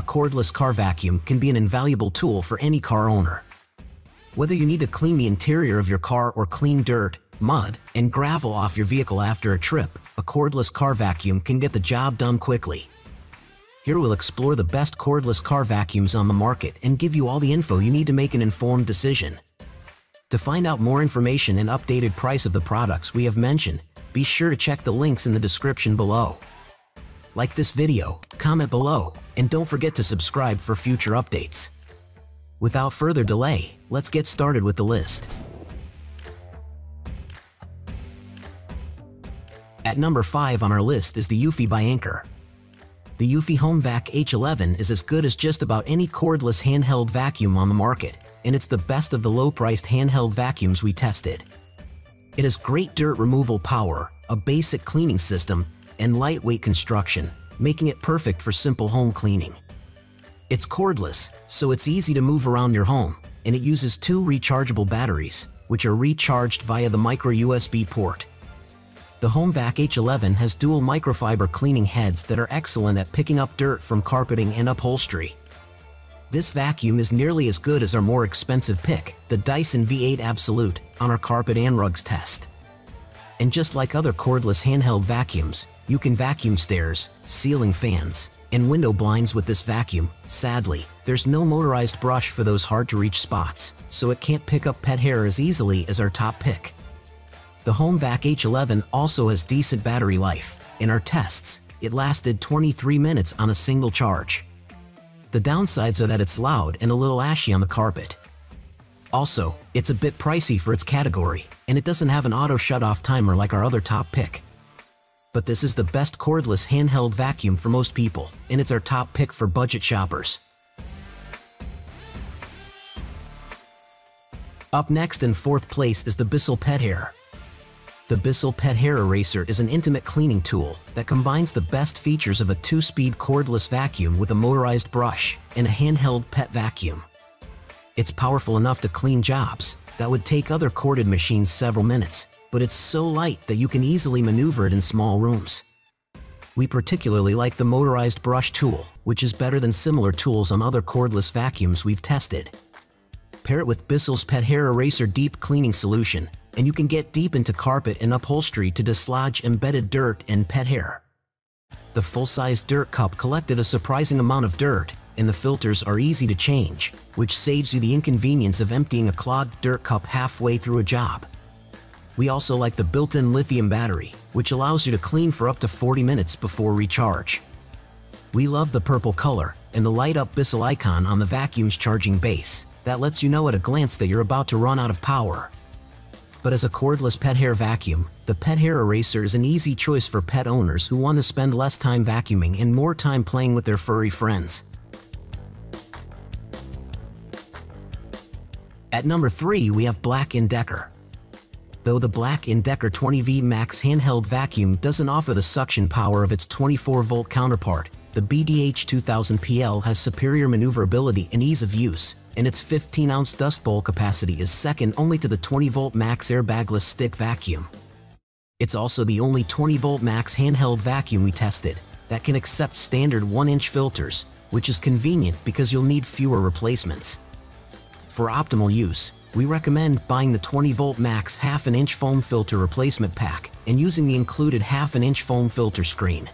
a cordless car vacuum can be an invaluable tool for any car owner. Whether you need to clean the interior of your car or clean dirt, mud, and gravel off your vehicle after a trip, a cordless car vacuum can get the job done quickly. Here we'll explore the best cordless car vacuums on the market and give you all the info you need to make an informed decision. To find out more information and updated price of the products we have mentioned, be sure to check the links in the description below. Like this video, comment below, and don't forget to subscribe for future updates. Without further delay, let's get started with the list. At number 5 on our list is the Eufy by Anker. The Eufy HomeVac H11 is as good as just about any cordless handheld vacuum on the market, and it's the best of the low-priced handheld vacuums we tested. It has great dirt removal power, a basic cleaning system, and lightweight construction, making it perfect for simple home cleaning. It's cordless, so it's easy to move around your home, and it uses two rechargeable batteries, which are recharged via the micro USB port. The HomeVac H11 has dual microfiber cleaning heads that are excellent at picking up dirt from carpeting and upholstery. This vacuum is nearly as good as our more expensive pick, the Dyson V8 Absolute, on our carpet and rugs test. And just like other cordless handheld vacuums, you can vacuum stairs, ceiling fans, and window blinds with this vacuum. Sadly, there's no motorized brush for those hard-to-reach spots, so it can't pick up pet hair as easily as our top pick. The HomeVac H11 also has decent battery life. In our tests, it lasted 23 minutes on a single charge. The downsides are that it's loud and a little ashy on the carpet. Also, it's a bit pricey for its category, and it doesn't have an auto shut-off timer like our other top pick. But this is the best cordless handheld vacuum for most people, and it's our top pick for budget shoppers. Up next in fourth place is the Bissell Pet Hair. The Bissell Pet Hair Eraser is an intimate cleaning tool that combines the best features of a two-speed cordless vacuum with a motorized brush and a handheld pet vacuum. It's powerful enough to clean jobs that would take other corded machines several minutes, but it's so light that you can easily maneuver it in small rooms. We particularly like the motorized brush tool, which is better than similar tools on other cordless vacuums we've tested. Pair it with Bissell's Pet Hair Eraser Deep Cleaning Solution and you can get deep into carpet and upholstery to dislodge embedded dirt and pet hair. The full-size dirt cup collected a surprising amount of dirt, and the filters are easy to change, which saves you the inconvenience of emptying a clogged dirt cup halfway through a job. We also like the built-in lithium battery, which allows you to clean for up to 40 minutes before recharge. We love the purple color and the light-up Bissell icon on the vacuum's charging base. That lets you know at a glance that you're about to run out of power. But as a cordless pet hair vacuum, the pet hair eraser is an easy choice for pet owners who want to spend less time vacuuming and more time playing with their furry friends. At number 3, we have Black & Decker. Though the Black & Decker 20V Max handheld vacuum doesn't offer the suction power of its 24-volt counterpart, the BDH 2000PL has superior maneuverability and ease of use, and its 15-ounce dust bowl capacity is second only to the 20-volt Max airbagless stick vacuum. It's also the only 20-volt Max handheld vacuum we tested that can accept standard 1-inch filters, which is convenient because you'll need fewer replacements. For optimal use, we recommend buying the 20-volt Max half an inch foam filter replacement pack and using the included half an inch foam filter screen.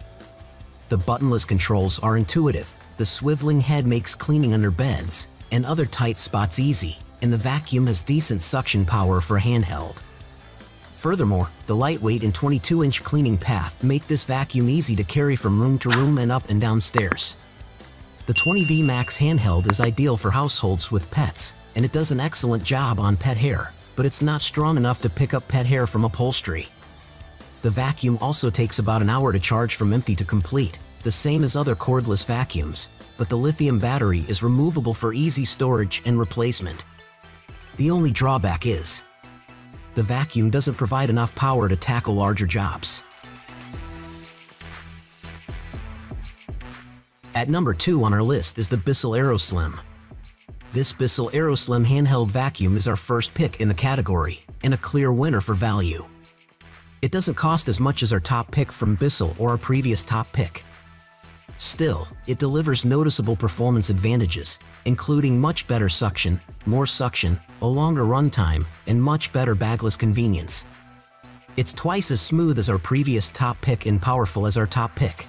The buttonless controls are intuitive, the swiveling head makes cleaning under beds and other tight spots easy, and the vacuum has decent suction power for handheld. Furthermore, the lightweight and 22-inch cleaning path make this vacuum easy to carry from room to room and up and down stairs. The 20V Max handheld is ideal for households with pets, and it does an excellent job on pet hair, but it's not strong enough to pick up pet hair from upholstery. The vacuum also takes about an hour to charge from empty to complete, the same as other cordless vacuums, but the lithium battery is removable for easy storage and replacement. The only drawback is, the vacuum doesn't provide enough power to tackle larger jobs. At number 2 on our list is the Bissell AeroSlim. This Bissell AeroSlim handheld vacuum is our first pick in the category, and a clear winner for value. It doesn't cost as much as our top pick from Bissell or our previous top pick. Still, it delivers noticeable performance advantages, including much better suction, more suction, a longer runtime, and much better bagless convenience. It's twice as smooth as our previous top pick and powerful as our top pick.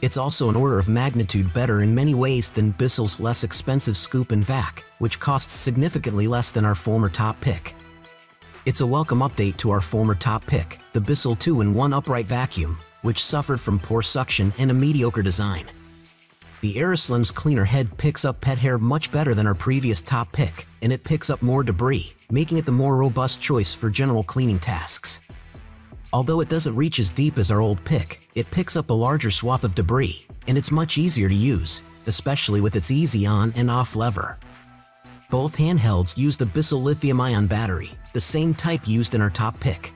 It's also an order of magnitude better in many ways than Bissell's less expensive Scoop and Vac, which costs significantly less than our former top pick. It's a welcome update to our former top pick, the Bissell 2-in-1 upright vacuum, which suffered from poor suction and a mediocre design. The Aeroslim's cleaner head picks up pet hair much better than our previous top pick, and it picks up more debris, making it the more robust choice for general cleaning tasks. Although it doesn't reach as deep as our old pick, it picks up a larger swath of debris, and it's much easier to use, especially with its easy on and off lever. Both handhelds use the Bissell lithium-ion battery, the same type used in our top pick.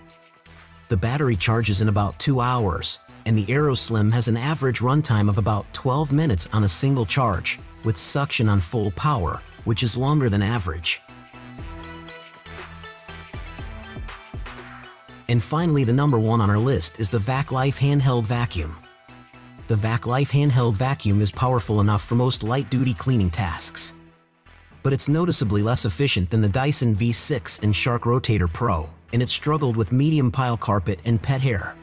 The battery charges in about 2 hours, and the AeroSlim has an average runtime of about 12 minutes on a single charge, with suction on full power, which is longer than average. And finally, the number one on our list is the VacLife Handheld Vacuum. The VacLife Handheld Vacuum is powerful enough for most light-duty cleaning tasks. But it's noticeably less efficient than the Dyson V6 and Shark Rotator Pro, and it struggled with medium pile carpet and pet hair.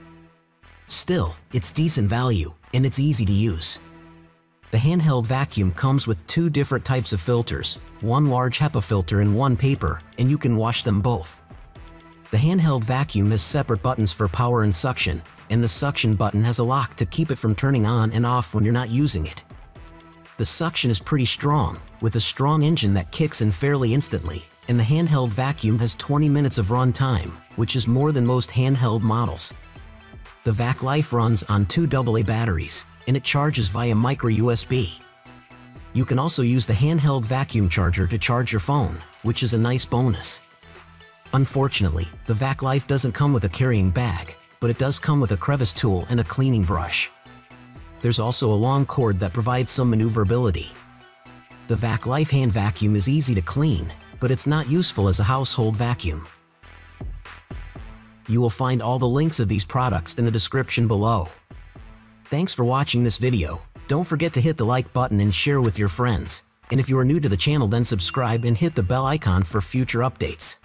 Still, it's decent value, and it's easy to use. The handheld vacuum comes with two different types of filters, one large HEPA filter and one paper, and you can wash them both. The handheld vacuum has separate buttons for power and suction, and the suction button has a lock to keep it from turning on and off when you're not using it. The suction is pretty strong, with a strong engine that kicks in fairly instantly, and the handheld vacuum has 20 minutes of run time, which is more than most handheld models. The VacLife runs on two AA batteries, and it charges via micro USB. You can also use the handheld vacuum charger to charge your phone, which is a nice bonus. Unfortunately, the VacLife doesn't come with a carrying bag, but it does come with a crevice tool and a cleaning brush. There's also a long cord that provides some maneuverability. The VacLife hand vacuum is easy to clean, but it's not useful as a household vacuum. You will find all the links of these products in the description below. Thanks for watching this video. Don't forget to hit the like button and share with your friends. And if you are new to the channel then subscribe and hit the bell icon for future updates.